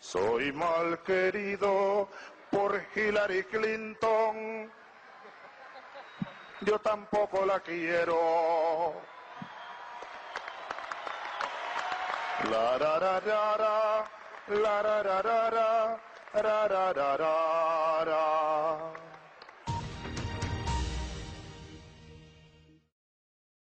Soy mal querido por Hillary Clinton. Yo tampoco la quiero. La ra ra ra ra, la ra ra ra ra, ra ra ra ra ra.